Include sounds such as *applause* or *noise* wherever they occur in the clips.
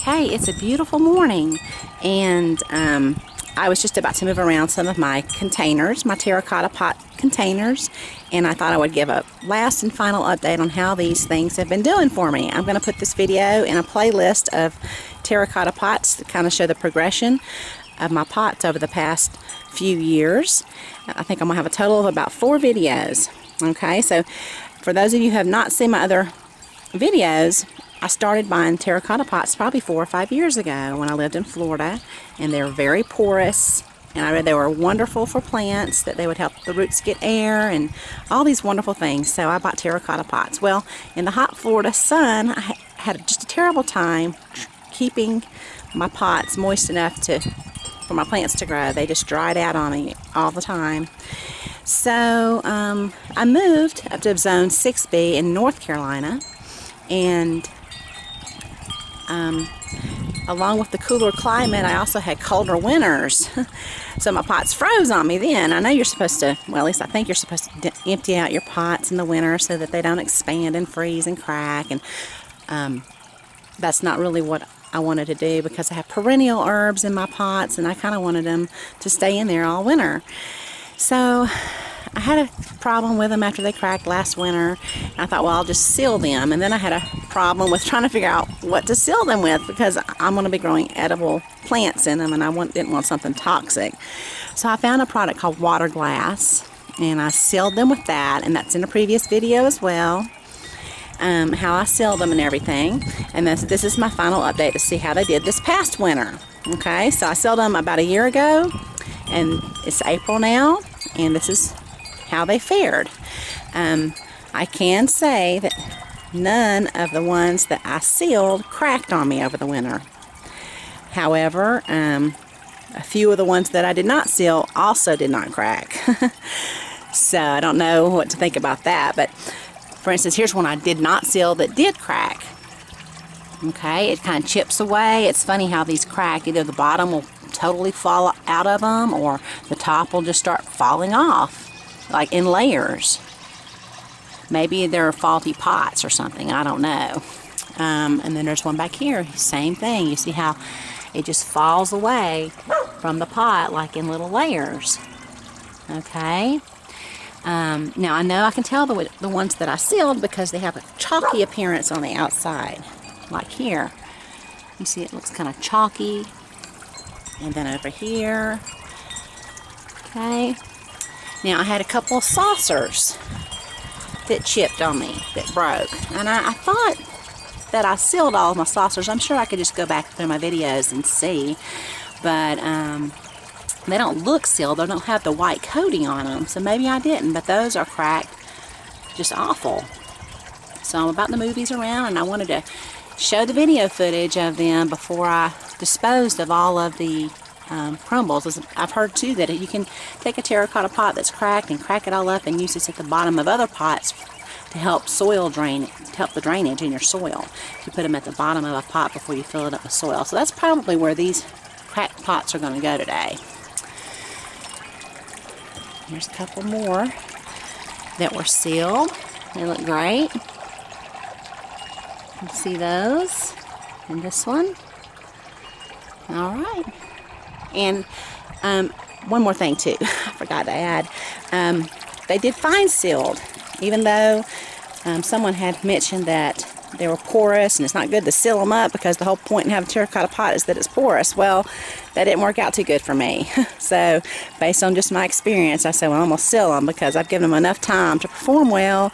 Okay, it's a beautiful morning and um, I was just about to move around some of my containers, my terracotta pot containers, and I thought I would give a last and final update on how these things have been doing for me. I'm going to put this video in a playlist of terracotta pots to kind of show the progression of my pots over the past few years. I think I'm going to have a total of about four videos. Okay, so for those of you who have not seen my other videos, I started buying terracotta pots probably four or five years ago when I lived in Florida and they're very porous and I read they were wonderful for plants that they would help the roots get air and all these wonderful things. So I bought terracotta pots. Well in the hot Florida sun I had just a terrible time keeping my pots moist enough to for my plants to grow. They just dried out on me all the time. So um, I moved up to zone 6B in North Carolina and um, along with the cooler climate, I also had colder winters. *laughs* so my pots froze on me then. I know you're supposed to, well, at least I think you're supposed to empty out your pots in the winter so that they don't expand and freeze and crack. And um, that's not really what I wanted to do because I have perennial herbs in my pots and I kind of wanted them to stay in there all winter. So I had a problem with them after they cracked last winter. I thought, well, I'll just seal them. And then I had a problem with trying to figure out what to seal them with because I'm going to be growing edible plants in them and I want, didn't want something toxic. So I found a product called Water Glass and I sealed them with that. And that's in a previous video as well. Um, how I seal them and everything. And this, this is my final update to see how they did this past winter. Okay, so I sealed them about a year ago and it's April now and this is how they fared. Um, I can say that none of the ones that I sealed cracked on me over the winter. However, um, a few of the ones that I did not seal also did not crack. *laughs* so I don't know what to think about that. But for instance, here's one I did not seal that did crack. Okay, it kind of chips away. It's funny how these crack. Either the bottom will totally fall out of them or the top will just start falling off like in layers. Maybe there are faulty pots or something, I don't know. Um, and then there's one back here, same thing. You see how it just falls away from the pot like in little layers. Okay. Um, now I know I can tell the, the ones that I sealed because they have a chalky appearance on the outside, like here. You see it looks kind of chalky. And then over here. Okay. Now I had a couple of saucers that chipped on me, that broke. And I, I thought that I sealed all my saucers. I'm sure I could just go back through my videos and see. But um, they don't look sealed. They don't have the white coating on them. So maybe I didn't. But those are cracked just awful. So I'm about to move these around and I wanted to show the video footage of them before I disposed of all of the um, crumbles. I've heard too that you can take a terracotta pot that's cracked and crack it all up and use this at the bottom of other pots to help soil drain, to help the drainage in your soil. You put them at the bottom of a pot before you fill it up with soil. So that's probably where these cracked pots are going to go today. Here's a couple more that were sealed. They look great. You see those. And this one. All right. And um, one more thing too, *laughs* I forgot to add. Um, they did fine sealed, even though um, someone had mentioned that they were porous and it's not good to seal them up because the whole point in having terracotta pot is that it's porous. Well, that didn't work out too good for me. *laughs* so based on just my experience, I said, well, I'm going to seal them because I've given them enough time to perform well.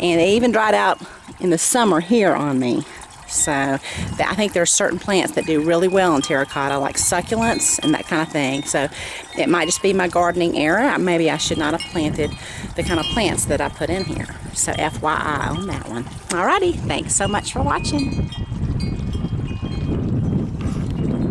And they even dried out in the summer here on me. So I think there's certain plants that do really well in terracotta, like succulents and that kind of thing. So it might just be my gardening error. Maybe I should not have planted the kind of plants that I put in here. So FYI on that one. Alrighty, thanks so much for watching.